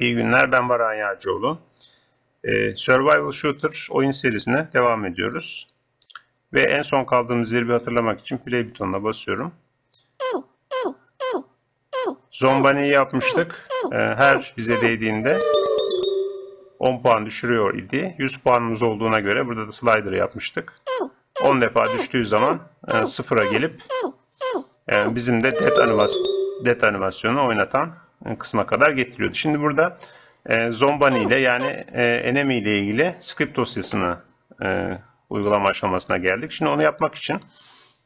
İyi günler, ben Baran Yağcıoğlu. Ee, Survival Shooter oyun serisine devam ediyoruz. Ve en son kaldığımız yeri bir hatırlamak için play butonuna basıyorum. Zombani'yi yapmıştık. Ee, her bize değdiğinde 10 puan düşürüyor idi. 100 puanımız olduğuna göre burada da slider yapmıştık. 10 defa düştüğü zaman e, sıfıra gelip e, bizim de death, animasyon, death animasyonu oynatan kısma kadar getiriyordu. Şimdi burada e, Zombani ile yani e, enemy ile ilgili script dosyasını e, uygulama aşamasına geldik. Şimdi onu yapmak için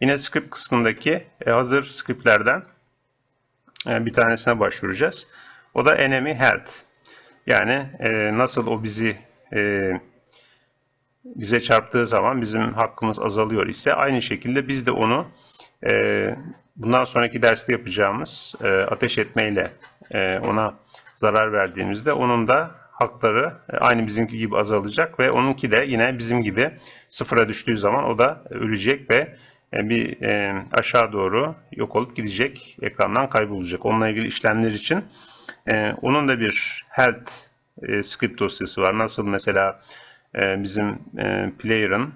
yine script kısmındaki e, hazır scriptlerden e, bir tanesine başvuracağız. O da enemy health. Yani e, nasıl o bizi e, bize çarptığı zaman bizim hakkımız azalıyor ise aynı şekilde biz de onu e, bundan sonraki derste yapacağımız e, ateş etmeyle e, ona zarar verdiğimizde onun da hakları e, aynı bizimki gibi azalacak ve onunki de yine bizim gibi sıfıra düştüğü zaman o da ölecek ve bir aşağı doğru yok olup gidecek, ekrandan kaybolacak. Onunla ilgili işlemler için onun da bir health script dosyası var. Nasıl mesela bizim player'ın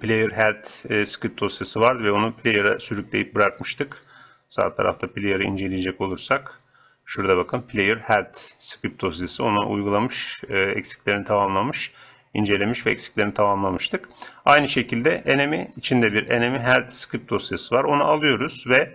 player health e, script dosyası vardı ve onu player'a sürükleyip bırakmıştık. Sağ tarafta player'ı inceleyecek olursak şurada bakın player health script dosyası onu uygulamış, e, eksiklerini tamamlamış, incelemiş ve eksiklerini tamamlamıştık. Aynı şekilde enemy içinde bir enemy health script dosyası var. Onu alıyoruz ve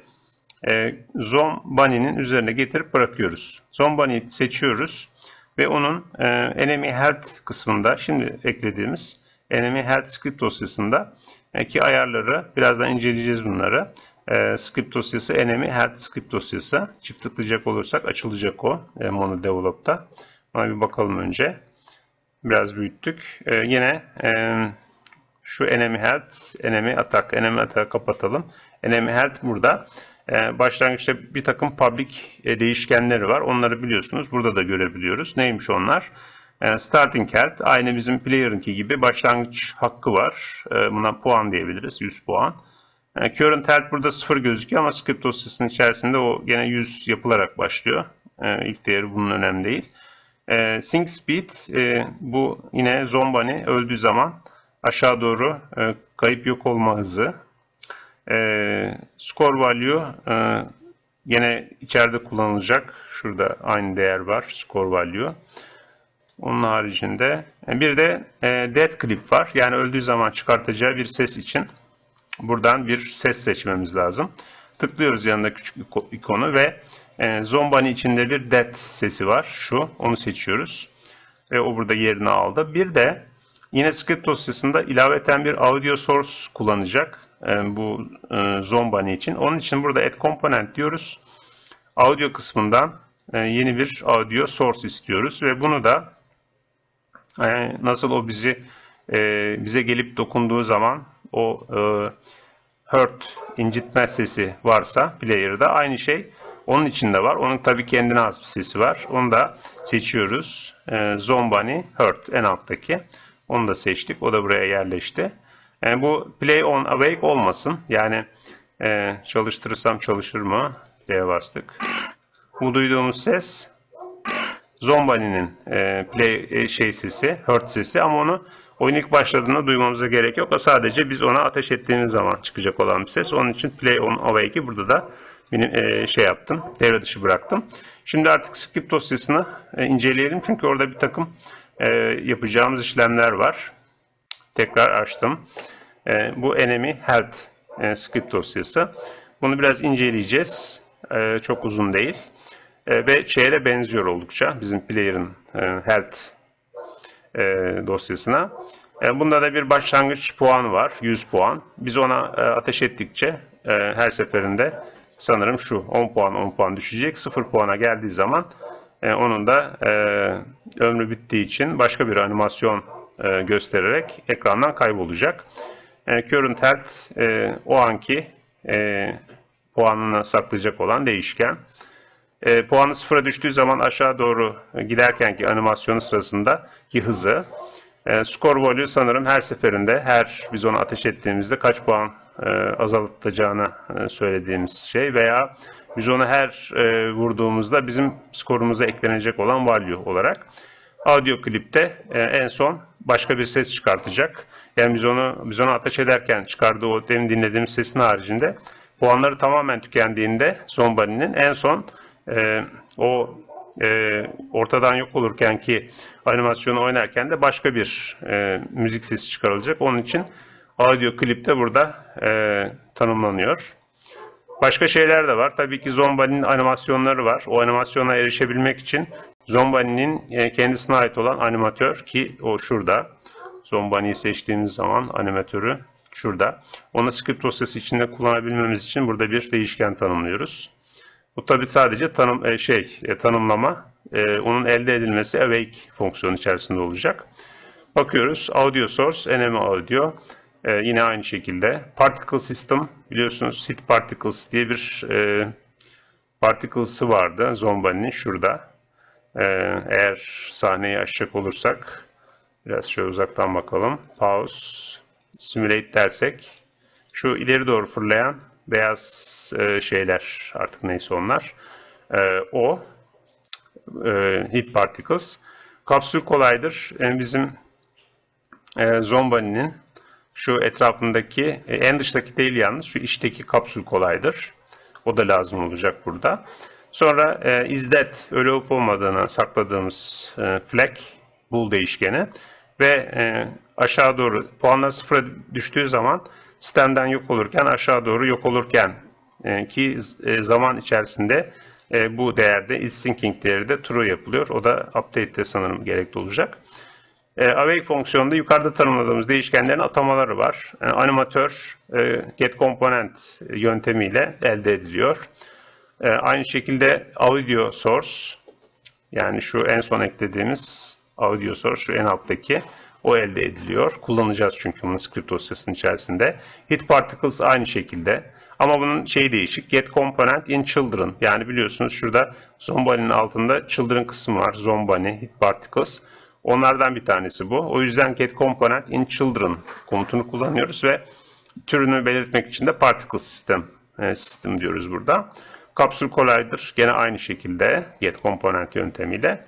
e, Zombunny'nin üzerine getirip bırakıyoruz. Zombunny'i seçiyoruz ve onun e, enemy health kısmında şimdi eklediğimiz enemy health script dosyasında e, ki ayarları birazdan inceleyeceğiz bunları. E, script dosyası enemy health script dosyası. Çift tıklayacak olursak açılacak o e, Mono Develop'ta. Ona bir bakalım önce. Biraz büyüttük. E, yine şu enemy health, enemy attack, enemy attack kapatalım. Enemy health burada. Başlangıçta bir takım public değişkenleri var. Onları biliyorsunuz. Burada da görebiliyoruz. Neymiş onlar? E, starting health aynı bizim player'ınki gibi başlangıç hakkı var. E, buna puan diyebiliriz. 100 puan. E, current health burada 0 gözüküyor ama script dosyasının içerisinde o gene 100 yapılarak başlıyor. İlk değeri bunun önemli değil. Sync speed bu yine zombani öldüğü zaman aşağı doğru kayıp yok olma hızı. Score value yine içeride kullanılacak. Şurada aynı değer var. Score value. Onun haricinde bir de e, dead clip var. Yani öldüğü zaman çıkartacağı bir ses için buradan bir ses seçmemiz lazım. Tıklıyoruz yanında küçük ikonu ve e, Zombani içinde bir dead sesi var. Şu. Onu seçiyoruz. Ve o burada yerini aldı. Bir de yine script dosyasında ilaveten bir audio source kullanacak. E, bu e, Zombani için. Onun için burada add component diyoruz. Audio kısmından e, yeni bir audio source istiyoruz. Ve bunu da e, nasıl o bizi e, bize gelip dokunduğu zaman o e, hurt incitme sesi varsa player'da aynı şey onun içinde var. Onun tabii kendine has bir sesi var. Onu da seçiyoruz. E, Zombani hurt en alttaki. Onu da seçtik. O da buraya yerleşti. Yani bu play on awake olmasın. Yani e, çalıştırırsam çalışır mı? diye bastık. Bu duyduğumuz ses Zombani'nin e, play e, şey sesi, hurt sesi ama onu oyun ilk başladığında duymamıza gerek yok. O sadece biz ona ateş ettiğimiz zaman çıkacak olan bir ses. Onun için play on awake'i burada da benim e, şey yaptım, devre dışı bıraktım. Şimdi artık script dosyasını e, inceleyelim çünkü orada bir takım e, yapacağımız işlemler var. Tekrar açtım. E, bu enemy health e, script dosyası. Bunu biraz inceleyeceğiz. E, çok uzun değil. E, ve şeye de benziyor oldukça bizim player'ın e, health e, dosyasına. Bunda da bir başlangıç puanı var. 100 puan. Biz ona ateş ettikçe her seferinde sanırım şu 10 puan 10 puan düşecek. 0 puana geldiği zaman onun da ömrü bittiği için başka bir animasyon göstererek ekrandan kaybolacak. E, current health o anki puanını saklayacak olan değişken. E, puanı sıfıra düştüğü zaman aşağı doğru giderkenki animasyonu sırasında ki hızı. E, score value sanırım her seferinde, her biz onu ateş ettiğimizde kaç puan e, azaltacağını e, söylediğimiz şey veya biz onu her e, vurduğumuzda bizim skorumuza eklenecek olan value olarak. Audio klipte e, en son başka bir ses çıkartacak. Yani biz onu biz onu ateş ederken çıkardığı o demin dinlediğimiz sesin haricinde puanları tamamen tükendiğinde son balinin en son e, o e, ortadan yok olurken ki animasyonu oynarken de başka bir e, müzik sesi çıkarılacak. Onun için audio klipte burada e, tanımlanıyor. Başka şeyler de var. Tabii ki Zombani'nin animasyonları var. O animasyona erişebilmek için Zombani'nin e, kendisine ait olan animatör ki o şurada. Zombani'yi seçtiğimiz zaman animatörü şurada. Onu script dosyası içinde kullanabilmemiz için burada bir değişken tanımlıyoruz. Bu tabi sadece tanım e, şey e, tanımlama. E, onun elde edilmesi awake fonksiyonu içerisinde olacak. Bakıyoruz. Audio source, enemy audio. Yine aynı şekilde. Particle system biliyorsunuz hit particles diye bir particles'ı vardı Zombani'nin şurada. Eğer sahneyi açacak olursak biraz şöyle uzaktan bakalım. Pause, simulate dersek şu ileri doğru fırlayan beyaz e, şeyler artık neyse onlar. E, o e, heat particles. Kapsül kolaydır. E, bizim e, Zombani'nin şu etrafındaki, e, en dıştaki değil yalnız, şu içteki kapsül kolaydır. O da lazım olacak burada. Sonra e, that öyle olup olmadığını sakladığımız e, flag bool değişkeni ve e, aşağı doğru puanlar sıfıra düştüğü zaman sistemden yok olurken aşağı doğru yok olurken e, ki e, zaman içerisinde e, bu değerde is syncing değeri de true yapılıyor. O da update'te sanırım gerekli olacak. awake fonksiyonunda yukarıda tanımladığımız değişkenlerin atamaları var. animatör get component yöntemiyle elde ediliyor. aynı şekilde audio source yani şu en son eklediğimiz audio source şu en alttaki o elde ediliyor. Kullanacağız çünkü bunu script dosyasının içerisinde. Hit particles aynı şekilde. Ama bunun şeyi değişik. Get component in children. Yani biliyorsunuz şurada Zombani'nin altında children kısmı var. Zombani, hit particles. Onlardan bir tanesi bu. O yüzden get component in children komutunu kullanıyoruz ve türünü belirtmek için de particle system e, sistem diyoruz burada. Kapsül kolaydır. Gene aynı şekilde get component yöntemiyle.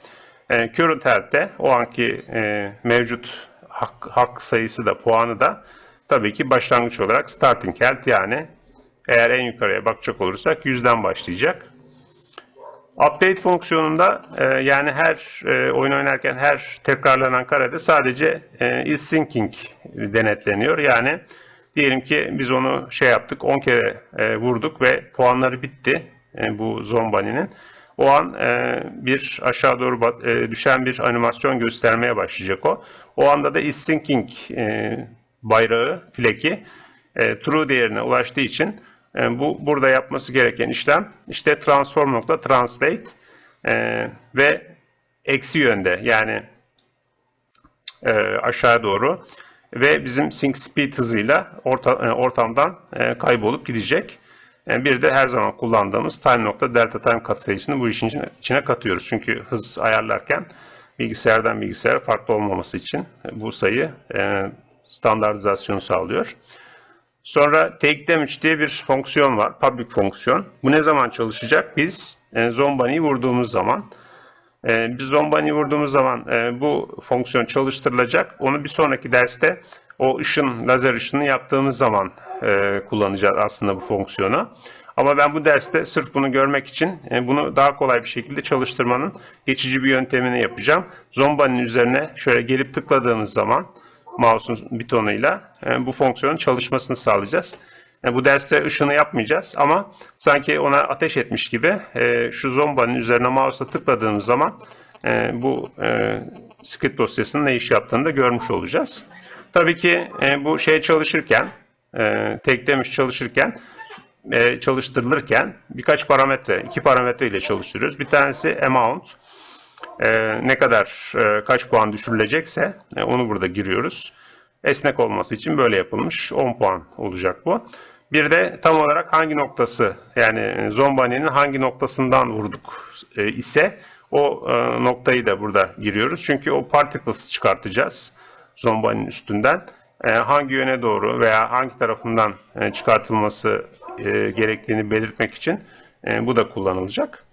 E, current health'te o anki e, mevcut hak, hak sayısı da puanı da tabii ki başlangıç olarak starting health yani eğer en yukarıya bakacak olursak 100'den başlayacak. Update fonksiyonunda e, yani her e, oyun oynarken her tekrarlanan karede sadece e, is syncing denetleniyor. Yani diyelim ki biz onu şey yaptık 10 kere e, vurduk ve puanları bitti e, bu Zombani'nin o an e, bir aşağı doğru e, düşen bir animasyon göstermeye başlayacak o. O anda da is syncing e, bayrağı, fleki true değerine ulaştığı için bu burada yapması gereken işlem işte transform.translate e, ve eksi yönde yani aşağı doğru ve bizim sync speed hızıyla orta, ortamdan kaybolup gidecek. Bir de her zaman kullandığımız time nokta delta time katsayısını bu işin içine katıyoruz. Çünkü hız ayarlarken bilgisayardan bilgisayara farklı olmaması için bu sayı e, standartizasyonu sağlıyor. Sonra take damage diye bir fonksiyon var. Public fonksiyon. Bu ne zaman çalışacak? Biz e, zombani'yi vurduğumuz zaman. E, biz zombani'yi vurduğumuz zaman e, bu fonksiyon çalıştırılacak. Onu bir sonraki derste o ışın, lazer ışını yaptığımız zaman e, kullanacağız aslında bu fonksiyonu. Ama ben bu derste sırf bunu görmek için e, bunu daha kolay bir şekilde çalıştırmanın geçici bir yöntemini yapacağım. Zomba'nın üzerine şöyle gelip tıkladığımız zaman mouse'un butonuyla e, bu fonksiyonun çalışmasını sağlayacağız. E, bu derste ışını yapmayacağız ama sanki ona ateş etmiş gibi e, şu zombanın üzerine mouse'la tıkladığımız zaman e, bu e, script dosyasının ne iş yaptığını da görmüş olacağız. Tabii ki e, bu şey çalışırken, e, tek demiş çalışırken, e, çalıştırılırken birkaç parametre, iki parametre ile çalıştırıyoruz. Bir tanesi amount, e, ne kadar, e, kaç puan düşürülecekse e, onu burada giriyoruz. Esnek olması için böyle yapılmış. 10 puan olacak bu. Bir de tam olarak hangi noktası, yani Zombani'nin hangi noktasından vurduk e, ise o e, noktayı da burada giriyoruz. Çünkü o particles çıkartacağız. Zombanın üstünden e, hangi yöne doğru veya hangi tarafından e, çıkartılması e, gerektiğini belirtmek için e, bu da kullanılacak.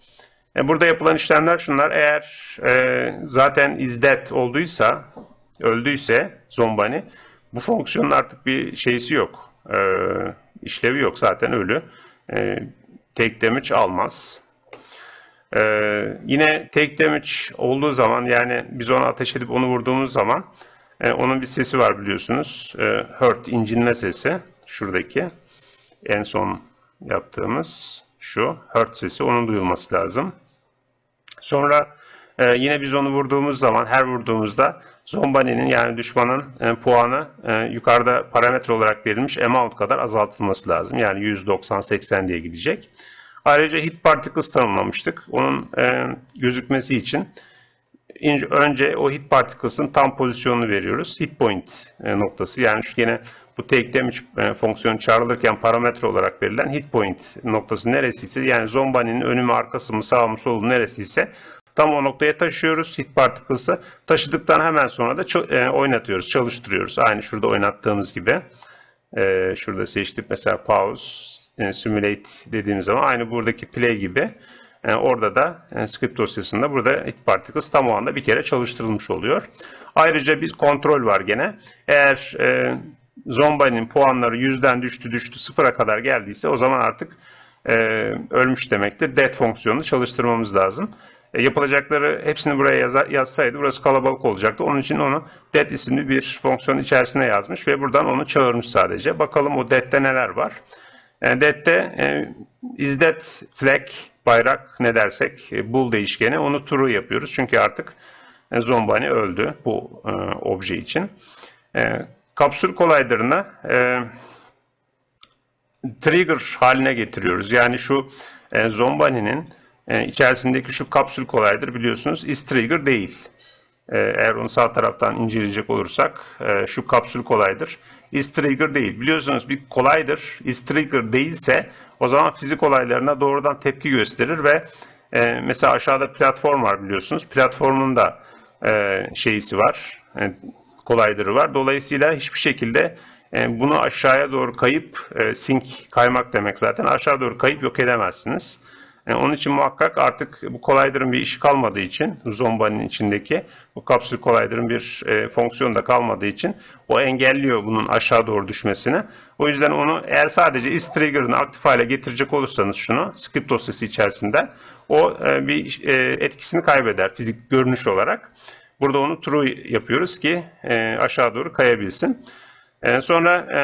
E, burada yapılan işlemler şunlar. Eğer e, zaten is dead olduysa, öldüyse zombani bu fonksiyonun artık bir şeysi yok. E, işlevi yok zaten ölü. E, take damage almaz. E, yine take damage olduğu zaman yani biz onu ateş edip onu vurduğumuz zaman e, onun bir sesi var biliyorsunuz. E, hurt, incinme sesi. Şuradaki. En son yaptığımız şu. Hurt sesi. Onun duyulması lazım. Sonra e, yine biz onu vurduğumuz zaman, her vurduğumuzda Zombani'nin yani düşmanın e, puanı e, yukarıda parametre olarak verilmiş amount kadar azaltılması lazım. Yani 190-80 diye gidecek. Ayrıca hit particles tanımlamıştık. Onun e, gözükmesi için önce o hit particles'ın tam pozisyonunu veriyoruz. Hit point e, noktası yani şu yine bu take damage e, fonksiyonu çağrılırken parametre olarak verilen hit point noktası neresiyse yani zombaninin önü mü arkası mı sağ mı solu neresiyse tam o noktaya taşıyoruz hit particles'ı. Taşıdıktan hemen sonra da e, oynatıyoruz, çalıştırıyoruz. Aynı şurada oynattığımız gibi. Şurada seçtik mesela pause, simulate dediğimiz zaman aynı buradaki play gibi e, orada da e, script dosyasında burada it particles tam o anda bir kere çalıştırılmış oluyor. Ayrıca bir kontrol var gene. Eğer e, Zombani'nin puanları yüzden düştü düştü sıfıra kadar geldiyse o zaman artık e, ölmüş demektir. Dead fonksiyonunu çalıştırmamız lazım. E, yapılacakları hepsini buraya yazar, yazsaydı burası kalabalık olacaktı. Onun için onu dead isimli bir fonksiyon içerisine yazmış ve buradan onu çağırmış sadece. Bakalım o dead'te neler var. E, dead'te e, is that flag bayrak ne dersek e, bool değişkeni onu true yapıyoruz. Çünkü artık e, Zombani öldü bu e, obje için. E, kapsül collider'ını e, trigger haline getiriyoruz. Yani şu e, Zombani'nin e, içerisindeki şu kapsül collider biliyorsunuz is trigger değil. E, eğer onu sağ taraftan inceleyecek olursak e, şu kapsül collider is trigger değil. Biliyorsunuz bir collider is trigger değilse o zaman fizik olaylarına doğrudan tepki gösterir ve e, mesela aşağıda platform var biliyorsunuz. Platformun da e, şeyisi var, e, collider'ı var. Dolayısıyla hiçbir şekilde e, bunu aşağıya doğru kayıp, e, sink kaymak demek zaten aşağı doğru kayıp yok edemezsiniz. Yani e, onun için muhakkak artık bu collider'ın bir işi kalmadığı için zombanın içindeki bu kapsül collider'ın bir e, fonksiyonu da kalmadığı için o engelliyor bunun aşağı doğru düşmesini. O yüzden onu eğer sadece is trigger'ını aktif hale getirecek olursanız şunu script dosyası içerisinde o e, bir e, etkisini kaybeder fizik görünüş olarak. Burada onu true yapıyoruz ki e, aşağı doğru kayabilsin. E, sonra e,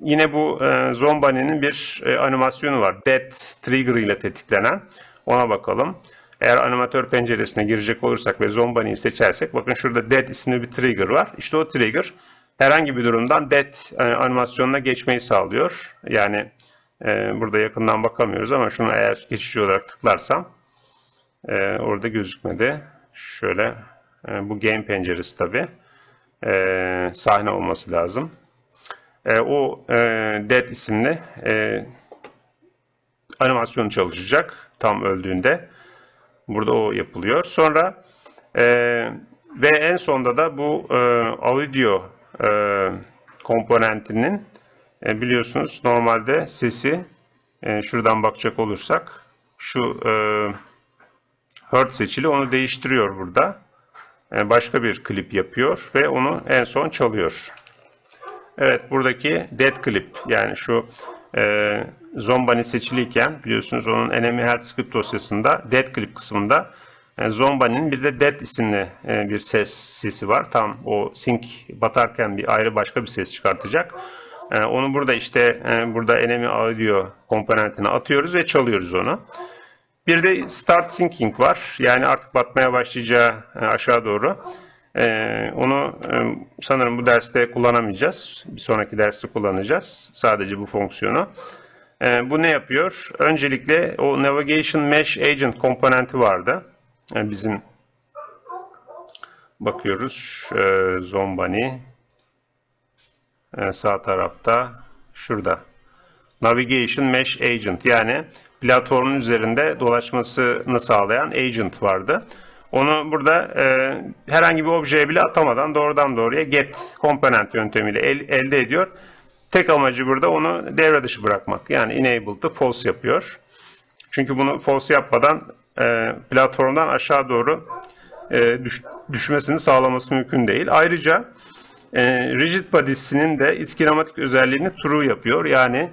yine bu e, Zombani'nin bir e, animasyonu var. Dead Trigger ile tetiklenen. Ona bakalım. Eğer animatör penceresine girecek olursak ve Zombani'yi seçersek bakın şurada Dead isimli bir trigger var. İşte o trigger herhangi bir durumdan Dead e, animasyonuna geçmeyi sağlıyor. Yani e, burada yakından bakamıyoruz ama şunu eğer geçici olarak tıklarsam e, orada gözükmedi. Şöyle e, bu game penceresi tabi. E, sahne olması lazım e, o e, Dead isimli e, animasyon çalışacak tam öldüğünde. Burada o yapılıyor. Sonra e, ve en sonda da bu e, audio e, komponentinin e, biliyorsunuz normalde sesi e, şuradan bakacak olursak şu e, Hurt seçili onu değiştiriyor burada. E, başka bir klip yapıyor ve onu en son çalıyor. Evet buradaki dead clip yani şu e, Zombani seçiliyken biliyorsunuz onun enemy health script dosyasında dead clip kısmında e, Zombani'nin bir de dead isimli e, bir ses sesi var. Tam o sync batarken bir ayrı başka bir ses çıkartacak. E, onu burada işte e, burada enemy audio komponentine atıyoruz ve çalıyoruz onu. Bir de start syncing var. Yani artık batmaya başlayacağı e, aşağı doğru. Ee, onu e, sanırım bu derste kullanamayacağız. Bir sonraki derste kullanacağız. Sadece bu fonksiyonu. Ee, bu ne yapıyor? Öncelikle o Navigation Mesh Agent komponenti vardı. Yani bizim bakıyoruz. Ee, Zombani ee, sağ tarafta şurada. Navigation Mesh Agent yani platformun üzerinde dolaşmasını sağlayan agent vardı. Onu burada e, herhangi bir objeye bile atamadan doğrudan doğruya get komponent yöntemiyle el, elde ediyor. Tek amacı burada onu devre dışı bırakmak. Yani enable false yapıyor. Çünkü bunu false yapmadan e, platformdan aşağı doğru e, düş, düşmesini sağlaması mümkün değil. Ayrıca e, rigid body'sinin de iskinematik özelliğini true yapıyor. Yani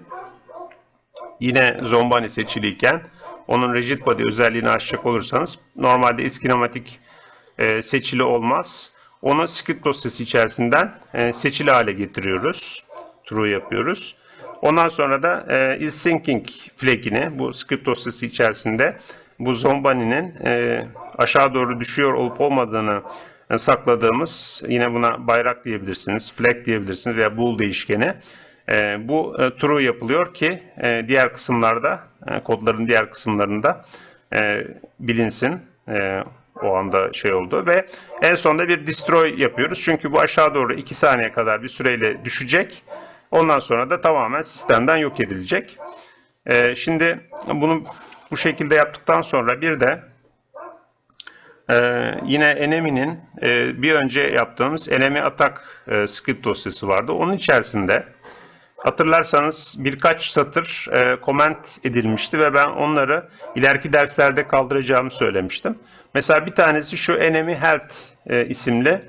yine zombani seçiliyken onun rigid body özelliğini açacak olursanız normalde iskinematik e, seçili olmaz. Onu script dosyası içerisinden e, seçili hale getiriyoruz. True yapıyoruz. Ondan sonra da e, is syncing flag'ini bu script dosyası içerisinde bu zombani'nin e, aşağı doğru düşüyor olup olmadığını e, sakladığımız yine buna bayrak diyebilirsiniz, flag diyebilirsiniz veya bool değişkeni. E, bu e, true yapılıyor ki e, diğer kısımlarda, kodların diğer kısımlarında e, bilinsin. E, o anda şey oldu ve en sonunda bir destroy yapıyoruz. Çünkü bu aşağı doğru 2 saniye kadar bir süreyle düşecek. Ondan sonra da tamamen sistemden yok edilecek. E, şimdi bunu bu şekilde yaptıktan sonra bir de e, yine Enemi'nin e, bir önce yaptığımız Enemi Atak e, script dosyası vardı. Onun içerisinde hatırlarsanız birkaç satır e, comment edilmişti ve ben onları ileriki derslerde kaldıracağımı söylemiştim. Mesela bir tanesi şu Enemy Health e, isimli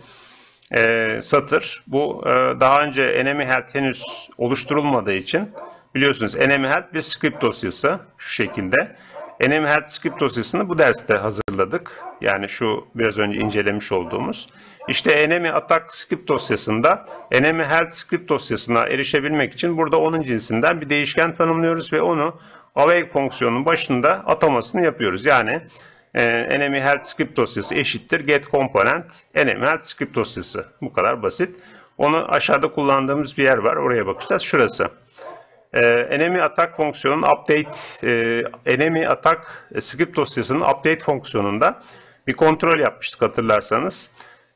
e, satır. Bu e, daha önce Enemy Health henüz oluşturulmadığı için biliyorsunuz Enemy Health bir script dosyası şu şekilde. Enemy Health script dosyasını bu derste hazırladık. Yani şu biraz önce incelemiş olduğumuz. İşte Enemy Attack script dosyasında Enemy Health script dosyasına erişebilmek için burada onun cinsinden bir değişken tanımlıyoruz ve onu awake fonksiyonunun başında atamasını yapıyoruz. Yani e, Enemy Health script dosyası eşittir get component Enemy Health script dosyası. Bu kadar basit. Onu aşağıda kullandığımız bir yer var. Oraya bakacağız. Şurası. Ee, enemy attack fonksiyonunun update e, enemy attack script dosyasının update fonksiyonunda bir kontrol yapmıştık hatırlarsanız.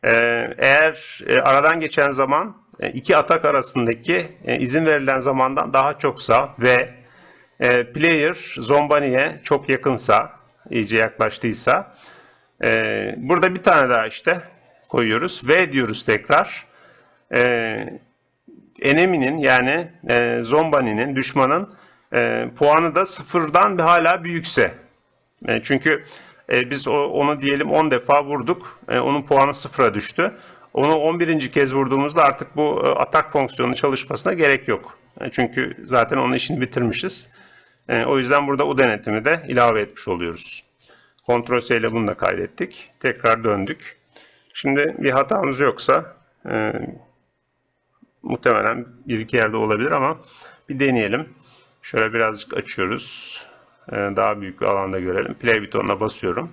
Ee, eğer e, aradan geçen zaman e, iki atak arasındaki e, izin verilen zamandan daha çoksa ve e, player zombaniye çok yakınsa, iyice yaklaştıysa e, burada bir tane daha işte koyuyoruz ve diyoruz tekrar. E, eneminin yani e, zombani'nin, düşmanın e, puanı da sıfırdan bir hala büyükse. E, çünkü e, biz o, onu diyelim 10 defa vurduk. E, onun puanı sıfıra düştü. Onu 11. kez vurduğumuzda artık bu e, atak fonksiyonu çalışmasına gerek yok. E, çünkü zaten onun işini bitirmişiz. E, o yüzden burada o denetimi de ilave etmiş oluyoruz. Ctrl S ile bunu da kaydettik. Tekrar döndük. Şimdi bir hatamız yoksa e, Muhtemelen bir iki yerde olabilir ama bir deneyelim. Şöyle birazcık açıyoruz. Ee, daha büyük bir alanda görelim. Play butonuna basıyorum.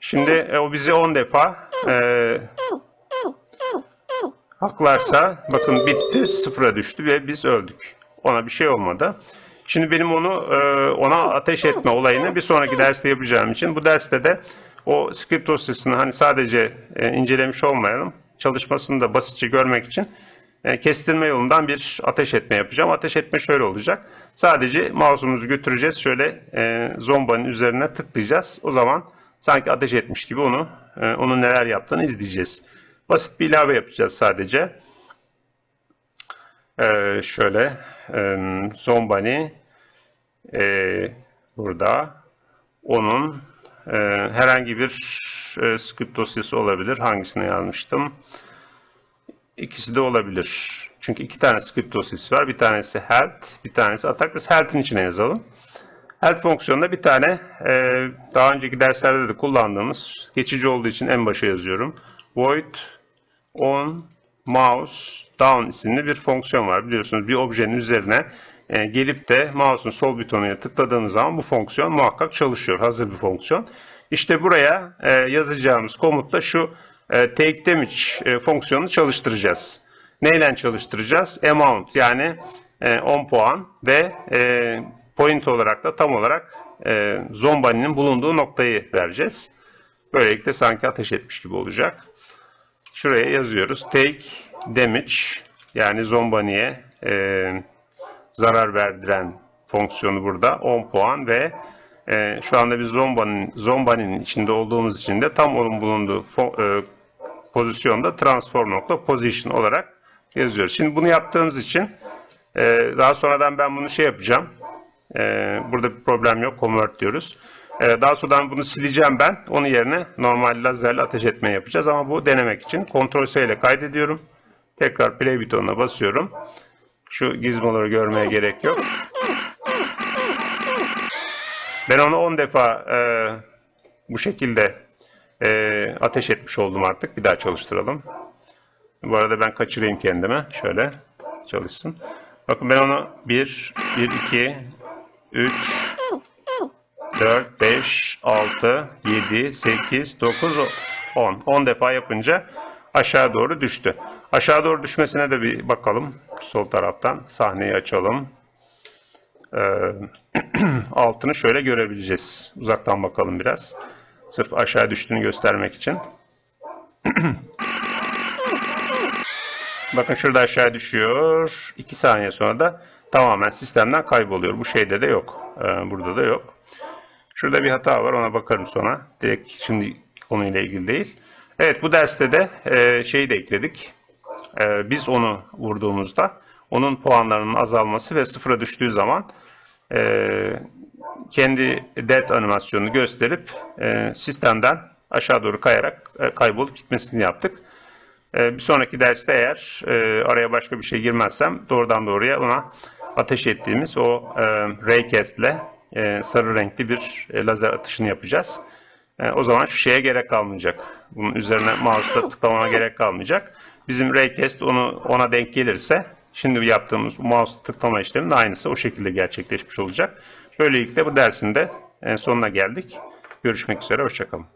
Şimdi e, o bizi 10 defa e, haklarsa bakın bitti sıfıra düştü ve biz öldük. Ona bir şey olmadı. Şimdi benim onu e, ona ateş etme olayını bir sonraki derste yapacağım için bu derste de o script dosyasını hani sadece e, incelemiş olmayalım çalışmasını da basitçe görmek için e, kestirme yolundan bir ateş etme yapacağım. Ateş etme şöyle olacak. Sadece mouse'umuzu götüreceğiz. Şöyle e, zombanın üzerine tıklayacağız. O zaman sanki ateş etmiş gibi onu e, onun neler yaptığını izleyeceğiz. Basit bir ilave yapacağız sadece. E, şöyle e, zombani e, burada onun e, herhangi bir e, script dosyası olabilir. Hangisine yazmıştım? İkisi de olabilir. Çünkü iki tane script dosyası var. Bir tanesi health, bir tanesi attack. Biz health'in içine yazalım. Health fonksiyonunda bir tane e, daha önceki derslerde de kullandığımız geçici olduğu için en başa yazıyorum. Void on mouse down isimli bir fonksiyon var. Biliyorsunuz bir objenin üzerine e, gelip de mouse'un sol butonuna tıkladığımız zaman bu fonksiyon muhakkak çalışıyor. Hazır bir fonksiyon. İşte buraya e, yazacağımız komutla şu e, take damage e, fonksiyonunu çalıştıracağız. Neyle çalıştıracağız? Amount yani e, 10 puan ve e, point olarak da tam olarak e, zombaninin bulunduğu noktayı vereceğiz. Böylelikle sanki ateş etmiş gibi olacak. Şuraya yazıyoruz. Take damage yani zombaniye e, zarar verdiren fonksiyonu burada 10 puan ve e, şu anda biz Zomba'nın Zomba'nın içinde olduğumuz için de tam onun bulunduğu fo- e, pozisyonda transform.position olarak yazıyoruz. Şimdi bunu yaptığımız için e, daha sonradan ben bunu şey yapacağım. E, burada bir problem yok. Convert diyoruz. E, daha sonradan bunu sileceğim ben. Onun yerine normal lazerle ateş etme yapacağız. Ama bu denemek için Ctrl S ile kaydediyorum. Tekrar play butonuna basıyorum. Şu gizmoları görmeye gerek yok. Ben onu 10 defa e, bu şekilde e, ateş etmiş oldum artık. Bir daha çalıştıralım. Bu arada ben kaçırayım kendime. Şöyle çalışsın. Bakın ben onu 1, 1, 2, 3, 4, 5, 6, 7, 8, 9, 10. 10 defa yapınca aşağı doğru düştü. Aşağı doğru düşmesine de bir bakalım. Sol taraftan sahneyi açalım. Ee, altını şöyle görebileceğiz. Uzaktan bakalım biraz. Sırf aşağı düştüğünü göstermek için. Bakın şurada aşağı düşüyor. 2 saniye sonra da tamamen sistemden kayboluyor. Bu şeyde de yok. Ee, burada da yok. Şurada bir hata var. Ona bakarım sonra. Direkt şimdi konuyla ilgili değil. Evet bu derste de e, şeyi de ekledik. E, biz onu vurduğumuzda onun puanlarının azalması ve sıfıra düştüğü zaman e, kendi death animasyonunu gösterip e, sistemden aşağı doğru kayarak e, kaybolup gitmesini yaptık. E, bir sonraki derste eğer e, araya başka bir şey girmezsem doğrudan doğruya ona ateş ettiğimiz o e, Raycast ile e, sarı renkli bir e, lazer atışını yapacağız. E, o zaman şu şeye gerek kalmayacak. Bunun üzerine mouse'la tıklamama gerek kalmayacak. Bizim Raycast onu ona denk gelirse şimdi yaptığımız mouse tıklama işleminin aynısı o şekilde gerçekleşmiş olacak. Böylelikle bu dersin de sonuna geldik. Görüşmek üzere, hoşçakalın.